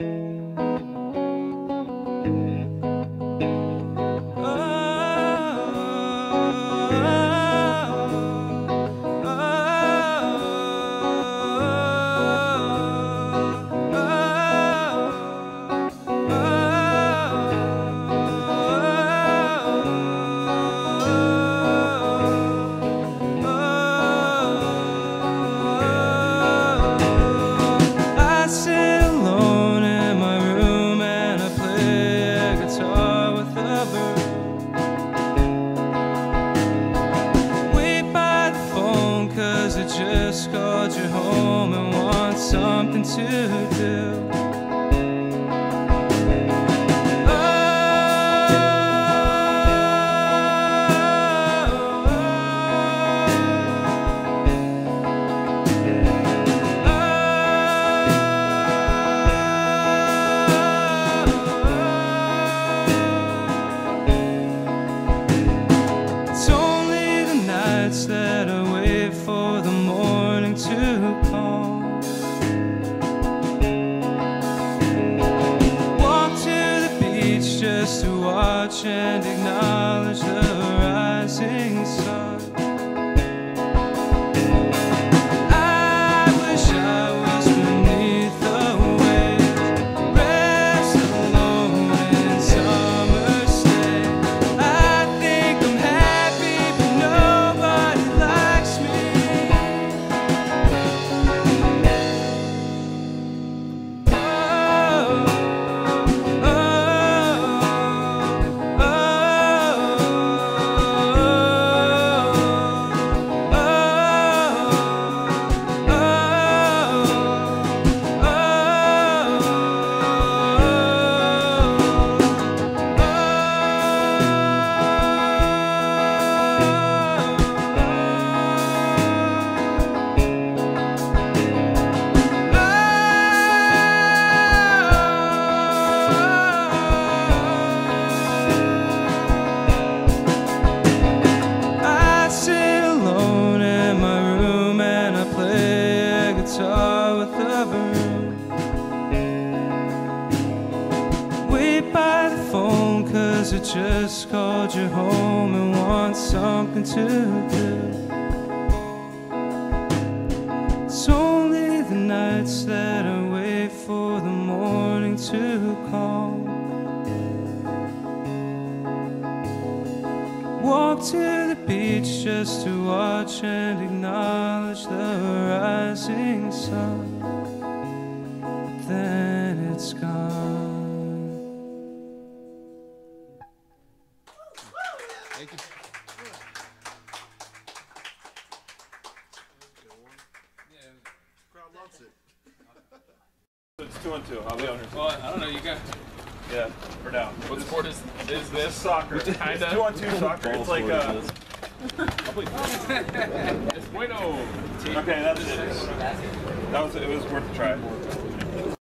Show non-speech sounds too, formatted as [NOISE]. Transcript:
I just called you home and want something to do. Watch and acknowledge the rising sun. Phone cause I just called you home and want something to do. It's only the nights that I wait for the morning to come. Walk to the beach just to watch and acknowledge the rising sun. Then it's gone. Thank you. It's two and two. I'll be on honest. Well, I don't know. You got Yeah, we're down. what sport is is this? Soccer. [LAUGHS] Kinda. Two on two soccer. It's like uh. [LAUGHS] It's bueno. Okay, that's it. That was it. Was worth a try.